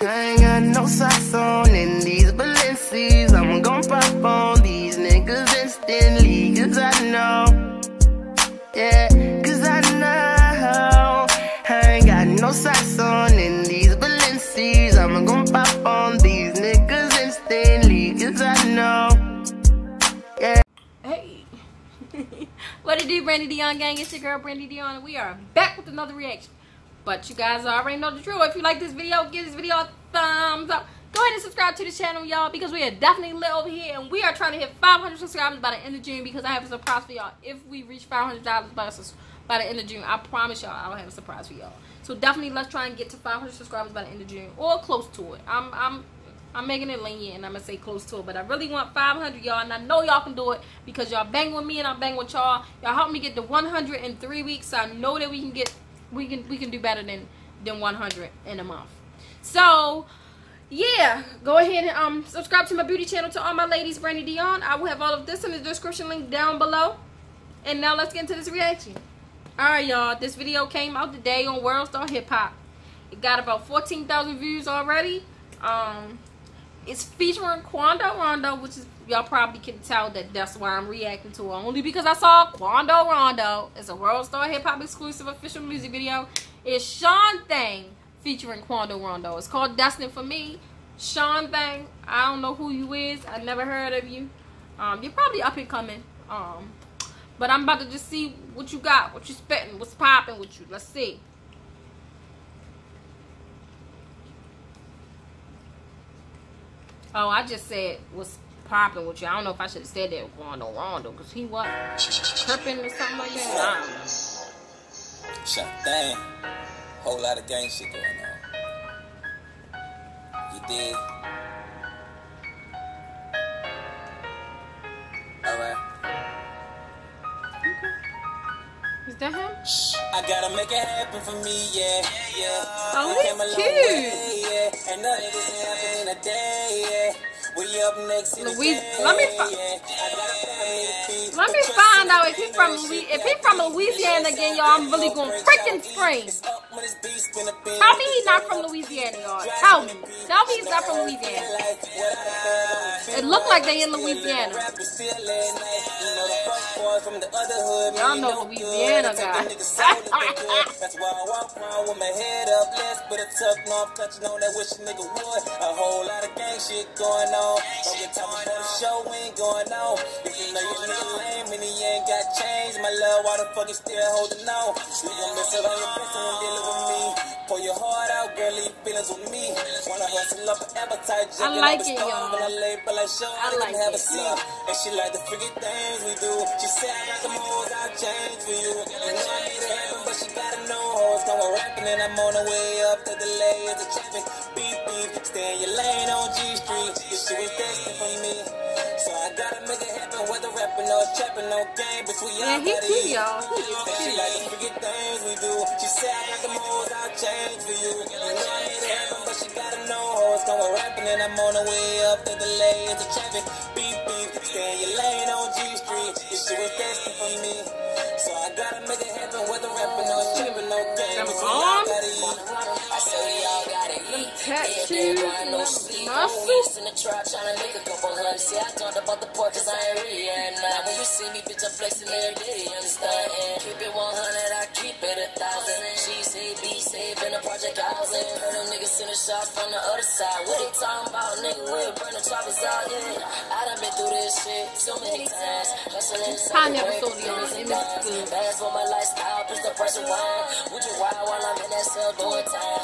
I ain't got no socks on in these Balenci's. I'm gon' pop on these niggas instantly, cause I know. Yeah, cause I know. I ain't got no socks on in these Balenci's. I'm gon' pop on these niggas instantly, cause I know. Yeah. Hey. what it do, Brandi Dione gang? It's your girl, Brandi Dione, and we are back with another reaction. But you guys already know the drill. If you like this video, give this video a thumbs up. Go ahead and subscribe to the channel, y'all, because we are definitely lit over here. And we are trying to hit 500 subscribers by the end of June because I have a surprise for y'all. If we reach $500 by, by the end of June, I promise y'all I'll have a surprise for y'all. So definitely let's try and get to 500 subscribers by the end of June or close to it. I'm, I'm, I'm making it lenient and I'm to say close to it. But I really want 500, y'all. And I know y'all can do it because y'all bang with me and I bang with y'all. Y'all help me get to 100 in three weeks. So I know that we can get, we can, we can do better than than 100 in a month. So, yeah, go ahead and um subscribe to my beauty channel to all my ladies, Brandi Dione. I will have all of this in the description link down below. And now let's get into this reaction. Alright, y'all. This video came out today on World Star Hip Hop. It got about 14,000 views already. Um, It's featuring Quando Rondo, which is, y'all probably can tell that that's why I'm reacting to it. Only because I saw Quando Rondo. It's a World Star Hip Hop exclusive official music video It's Shon Thang featuring Quando Rondo. It's called Destined for Me. Shon Thang. I don't know who you is. I never heard of you. Um, you're probably up and coming. Um, but I'm about to just see what you got, what you spitting, what's popping with you. Let's see. Oh, I just said what's popping with you. I don't know if I should have said that with Quando Rondo because he was tripping or something like that. I don't know. Shut. Whole lot of gang shit going on. You did. Alright. Is that him? I gotta make it happen for me, yeah, yeah. Oh, We came a he's cute. way, yeah. And none of in a day, yeah. We up next in the Louis- let me fi- yeah. I got a family to feed. Let me find out if he from Louis- if he from Louisiana again, y'all, I'm really gonna freaking scream. It's up when it's beef, spin a bin. Tell me he's not from Louisiana, y'all. Tell me. Tell me he's not from Louisiana. It looked like they in Louisiana. Y'all know Louisiana guy. That's why I walk around with my head up, less but a tough no, touching on that wish nigga would. A whole lot of gang shit going on. Don't get time for the show, we ain't going on. If you know your nigga lame change, my love, why the fuck you still holding on? You gon' miss it on your best when dealing with me. Pull your heart out, girl, leave feelings with me. Wanna hustle up an appetite, I like it, y'all. I lay, but like show, I I like can have it. a seat. And she like the freaky things we do. She said I got the moves, I'll change for you. You know I need it happen, but she gotta know how it's going rapping. And I'm on the way up to the lay of the traffic. Beep, beep, stay in your lane on G Street. This shit was destined rapping or no game, but we Yeah, all he cute, y'all. He is And she cute. like the freaky things we do. She said I got the moves, I'll change for you. You know I need it happen, but she gotta know how it's going rapping. And I'm on the way up to the lay of the traffic. Beep, beep, stay in your lane on G Street. This shit was destined for me. So I gotta make it in the trying to make a couple I about the cause I ain't at night. When you see me, bitch, I'm every day. Keep it 100, I keep it. She say, say, in the niggas the other side. What they talking about, nigga? We'll burn the. I been through this shit so many times. Tanya Episode on it, the pressure. Would you while I'm in that cell doing time?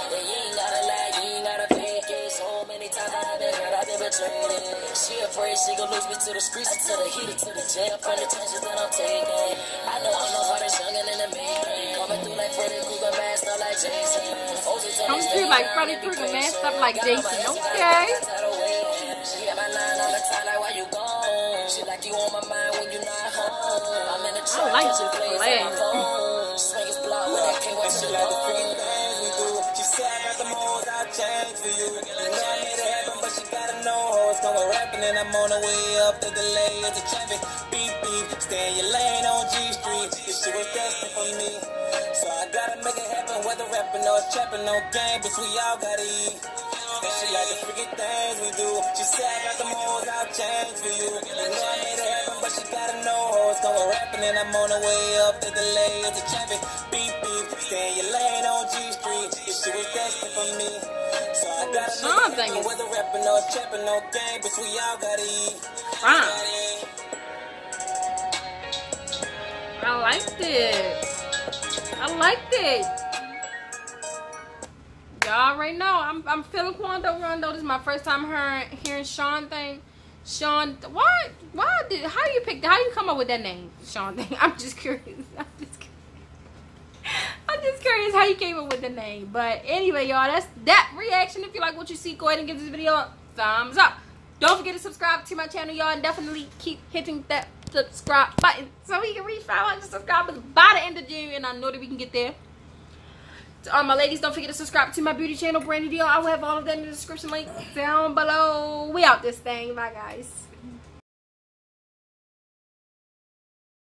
Hurt, I've been betrayed. It. She afraid she gon' lose me to the streets, to the heat, to the jail, from the tensions that I'm taking. I know I'm the hardest youngin' in the making. Coming through like Freddy Krueger, masked up like Jason. Coming through like Freddy Krueger, masked up like Jason. Okay. She had my line all the time, like why you gone? She like you on my mind when you not home. I'm in the I like this flag. Swing his block when I can't watch the freaking things do. She said I got the moles, I'll change for you. You know I made it happen, but she gotta know how And I'm on the way up to the lay of the traffic. Beep, beep, stay in your lane on G Street. This shit was destined for me. So I gotta make it happen, whether rapping or trapping, no game, but we all gotta eat. And She like the freaky things we do. She said I got the moles, I'll change for you. You know I made it happen, but she gotta know it's going rapping, and I'm on the way up to the lay of the traffic. Beep beep, stay in your lane on G Street. This shit was destined for me. So Shon Thang is- whether rapping or trapping, no game, bitch, we all gotta eat. Fine. I liked it. I liked it. Y'all already know. I'm I'm feeling Quando Rondo. This is my first time hearing hearing Shon Thang. Sean, why why did how do you pick how do you come up with that name, Shon Thang? I'm just curious. I'm just just curious how you came up with the name. But anyway, y'all, that's that reaction. If you like what you see, go ahead and give this video a thumbs up. Don't forget to subscribe to my channel, y'all, and definitely keep hitting that subscribe button so we can reach 500 subscribers by the end of June, and I know that we can get there. To all my ladies, don't forget to subscribe to my beauty channel, Brandi Dione. I will have all of that in the description link down below. We out this thing. Bye, guys.